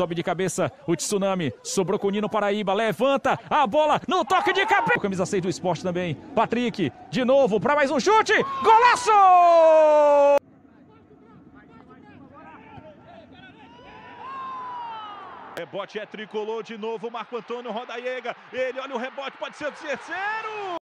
sobe de cabeça o tsunami. Sobrou com o Nino Paraíba. Levanta a bola no toque de cabeça. Camisa 6 do esporte também. Patrick, de novo, para mais um chute. Golaço! Rebote é tricolor de novo, Marco Antônio Rodaiega. Ele olha o rebote, pode ser o terceiro.